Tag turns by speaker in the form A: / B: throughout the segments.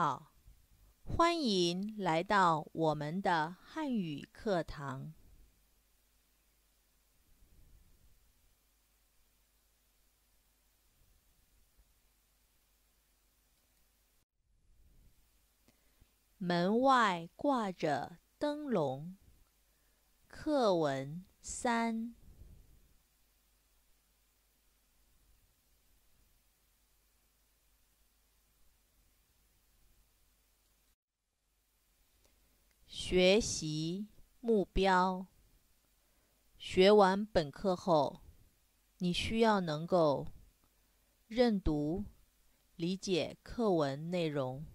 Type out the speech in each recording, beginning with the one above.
A: 好，欢迎来到我们的汉语课堂。门外挂着灯笼。课文三。学习目标：学完本课后，你需要能够认读、理解课文内容，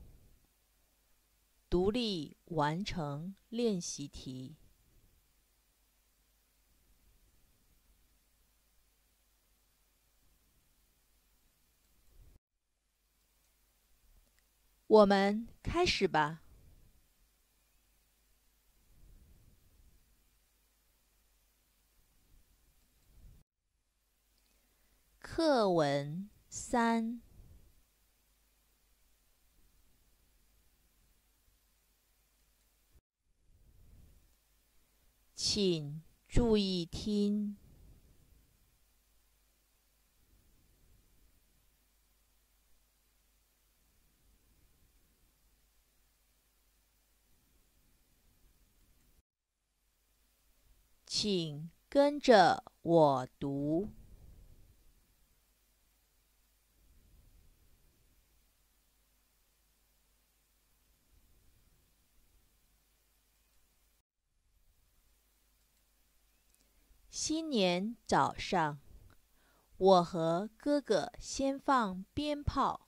A: 独立完成练习题。我们开始吧。课文三，请注意听，请跟着我读。新年早上，我和哥哥先放鞭炮。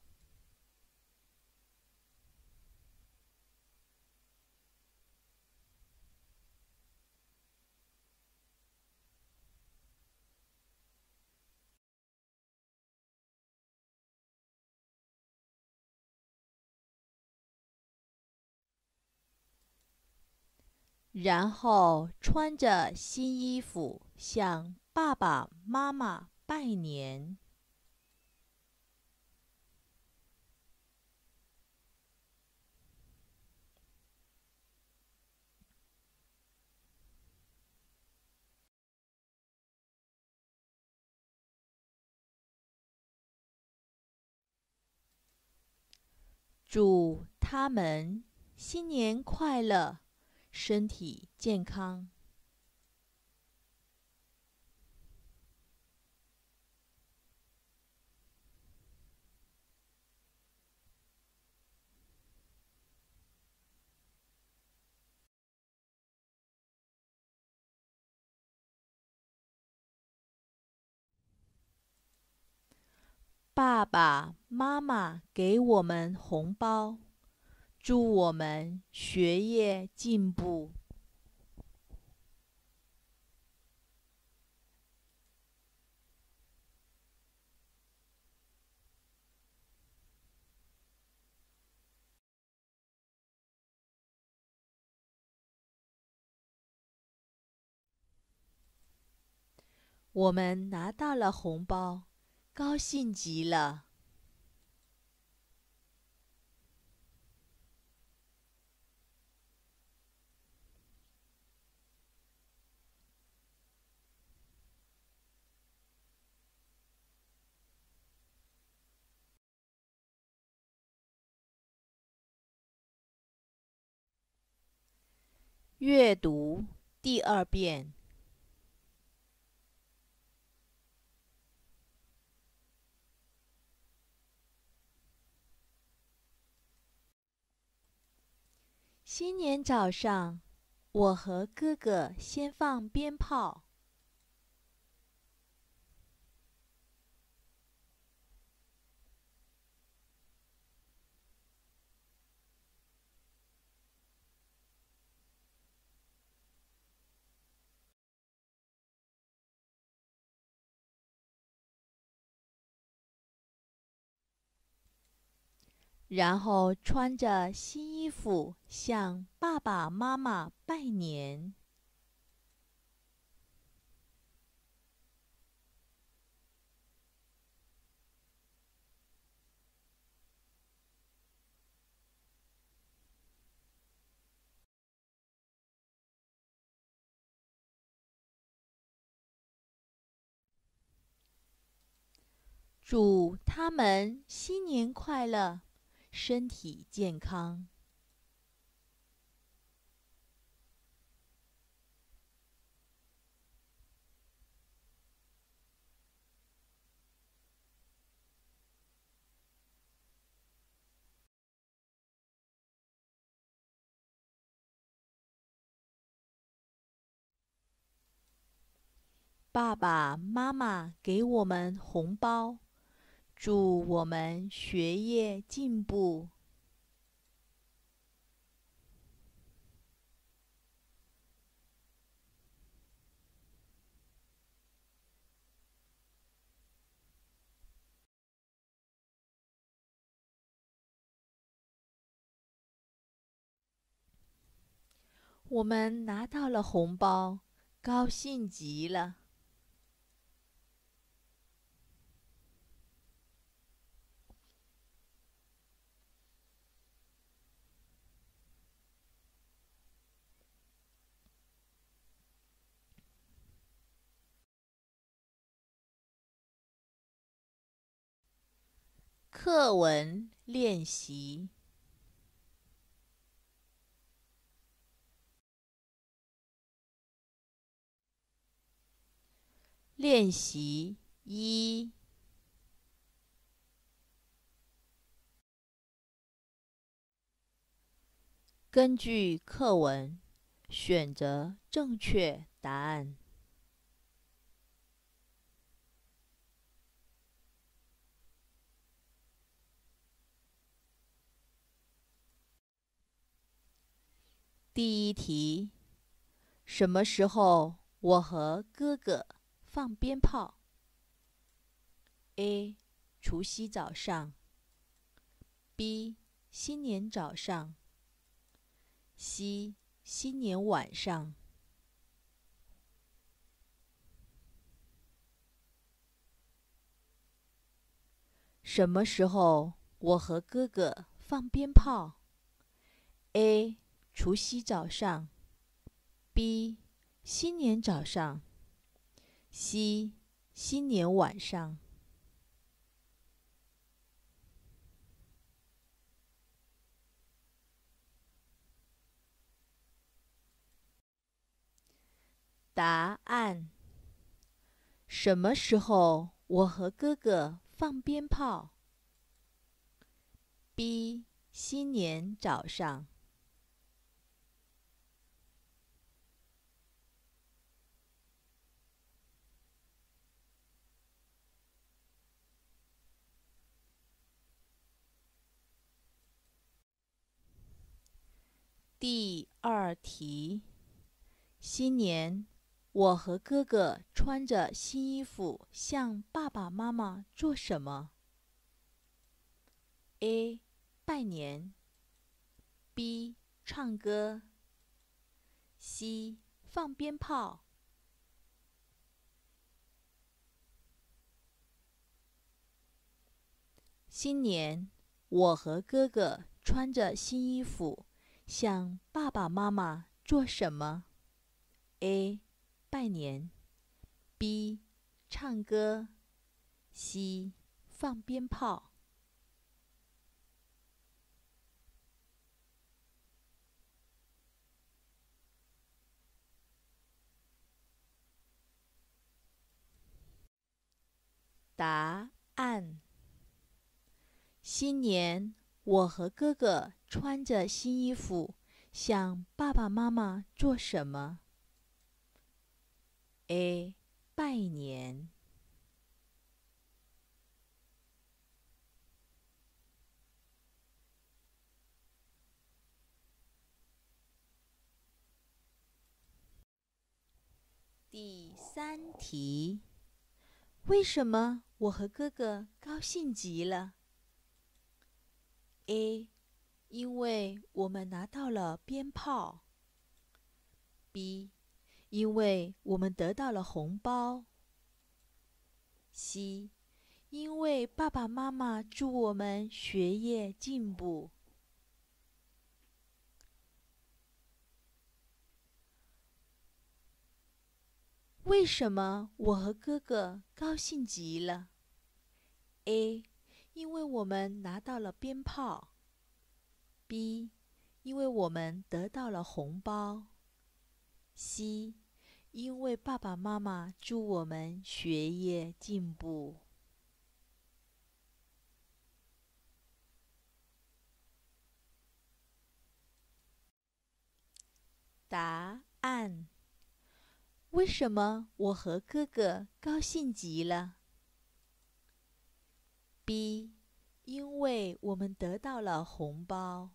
A: 然后穿着新衣服向爸爸妈妈拜年。祝他们新年快乐！身体健康。爸爸妈妈给我们红包。祝我们学业进步。我们拿到了红包，高兴极了。阅读第二遍。今年早上，我和哥哥先放鞭炮。然后穿着新衣服向爸爸妈妈拜年。祝他们新年快乐。身体健康。爸爸妈妈给我们红包，祝我们学业进步。我们拿到了红包，高兴极了。课文练习练习一：根据课文选择正确答案。第一题：什么时候我和哥哥放鞭炮？A. 除夕早上 B. 新年早上 C. 新年晚上。什么时候我和哥哥放鞭炮？A. 除夕早上，B 新年早上，C 新年晚上。答案：什么时候我和哥哥放鞭炮？B 新年早上。第二题：新年，我和哥哥穿着新衣服向爸爸妈妈做什么？A. 拜年 B. 唱歌 C. 放鞭炮。新年，我和哥哥穿着新衣服。向爸爸妈妈做什么？A. 拜年 B. 唱歌 C. 放鞭炮。答案：新年。我和哥哥穿着新衣服，向爸爸妈妈做什么？A. 拜年。第三题：为什么我和哥哥高兴极了？A，因为我们拿到了鞭炮。B，因为我们得到了红包。C，因为爸爸妈妈祝我们学业进步。为什么我和哥哥高兴极了：A，因为我们拿到了鞭炮；B，因为我们得到了红包；C，因为爸爸妈妈祝我们学业进步。答案：为什么我和哥哥高兴极了？B，因为我们得到了红包。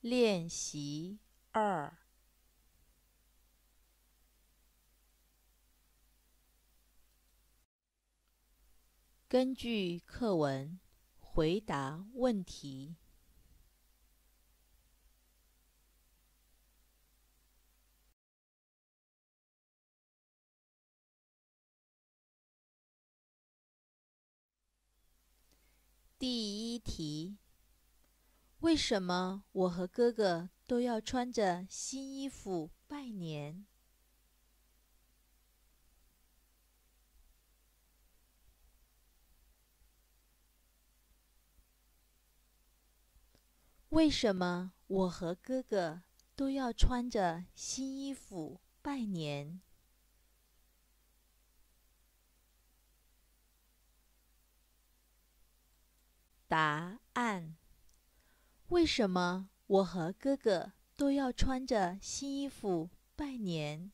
A: 练习二。根据课文回答问题。第一题：为什么我和哥哥都要穿着新衣服拜年？为什么我和哥哥都要穿着新衣服拜年？答案：为什么我和哥哥都要穿着新衣服拜年？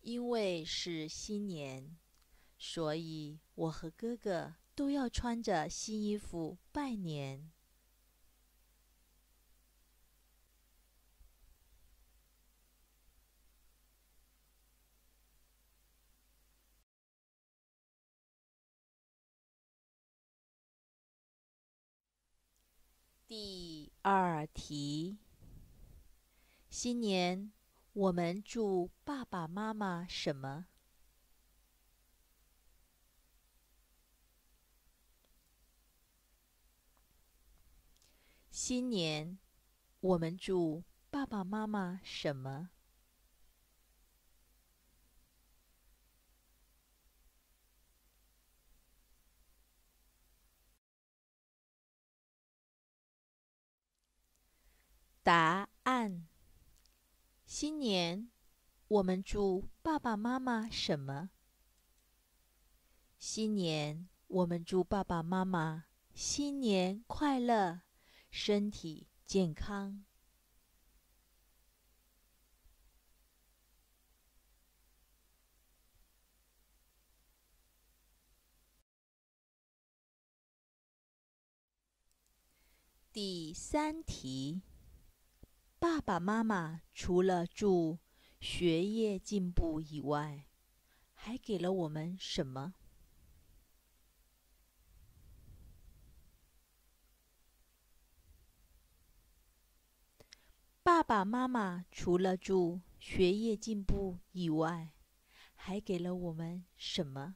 A: 因为是新年，所以我和哥哥都要穿着新衣服拜年。第二题：新年我们祝爸爸妈妈什么？新年我们祝爸爸妈妈什么？答案：新年，我们祝爸爸妈妈什么？新年，我们祝爸爸妈妈新年快乐，身体健康。第三题。爸爸妈妈除了祝学业进步以外，还给了我们什么？爸爸妈妈除了祝学业进步以外，还给了我们什么？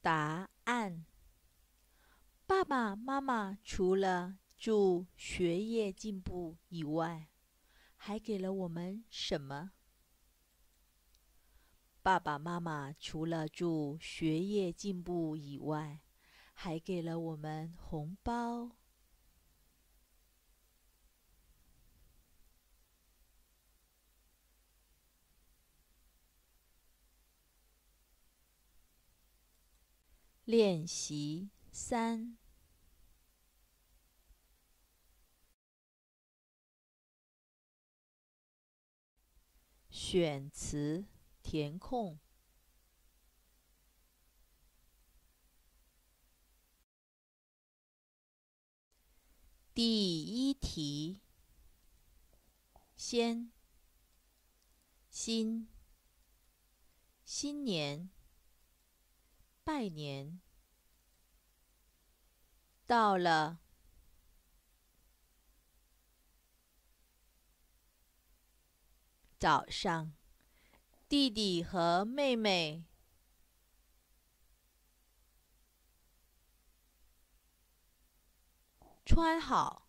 A: 答：爸爸妈妈除了祝学业进步以外，还给了我们什么？爸爸妈妈除了祝学业进步以外，还给了我们红包。练习三：选词填空。第一题：先新新年。拜年到了，早上。弟弟和妹妹。穿好。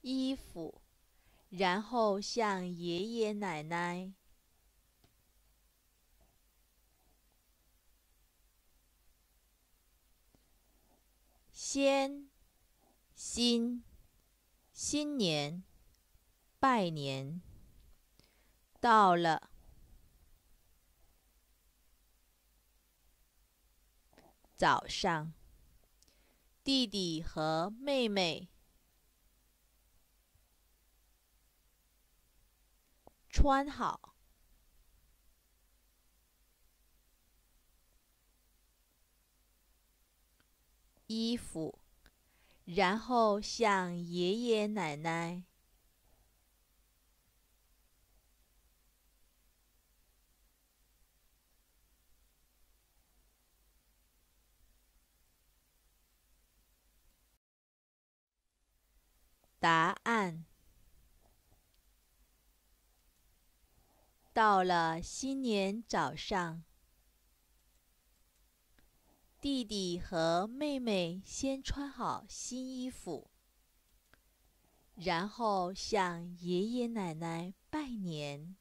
A: 衣服，然后向爷爷奶奶。先新新年拜年。到了，早上，弟弟和妹妹。穿好。衣服，然后向爷爷奶奶答案。到了新年早上。弟弟和妹妹先穿好新衣服，然后向爷爷奶奶拜年。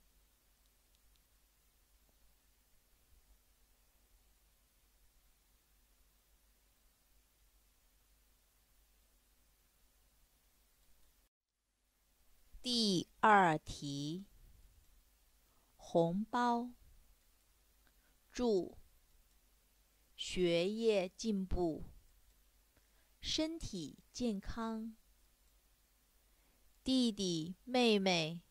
A: 第二题：红包，祝。学业进步，身体健康。弟弟妹妹，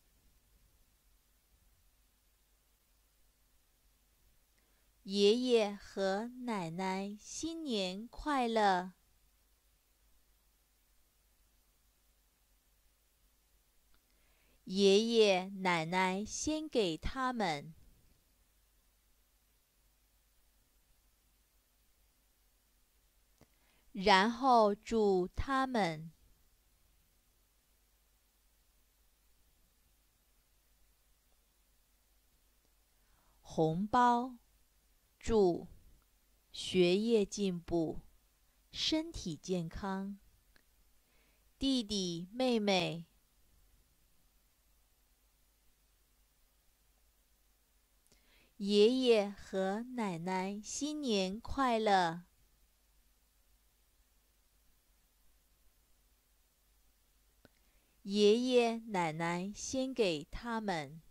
A: 爷爷和奶奶新年快乐。爷爷奶奶先给他们。然后祝他们红包，祝学业进步，身体健康。弟弟妹妹，爷爷和奶奶新年快乐。爷爷奶奶先给他们，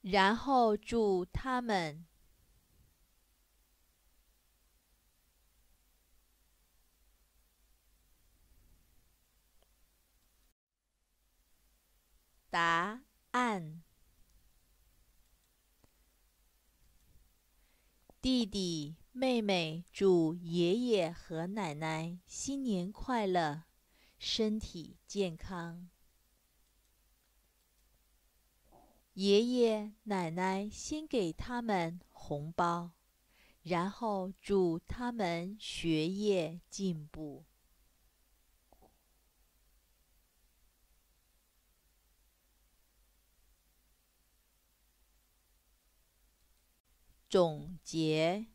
A: 然后祝他们。答案：弟弟。妹妹祝爷爷和奶奶新年快乐，身体健康。爷爷奶奶先给他们红包，然后祝他们学业进步。总结。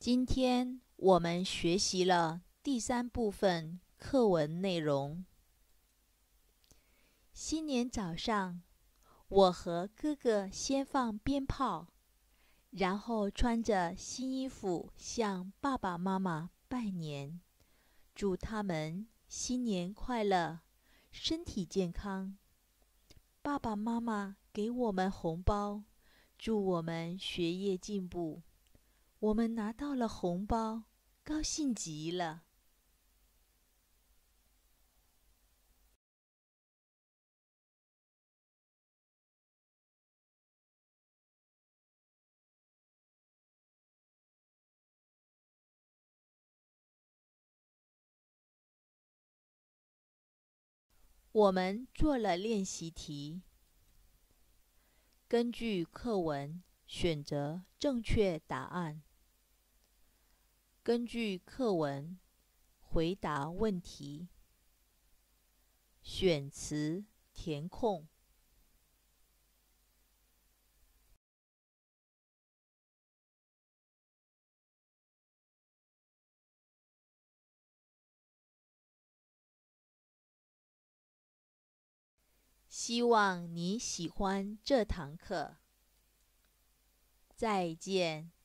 A: 今天我们学习了第三部分课文内容。新年早上，我和哥哥先放鞭炮，然后穿着新衣服向爸爸妈妈拜年，祝他们新年快乐，身体健康。爸爸妈妈给我们红包，祝我们学业进步。我们拿到了红包，高兴极了。我们做了练习题。根据课文选择正确答案。根据课文回答问题。选词填空。希望你喜欢这堂课。再见。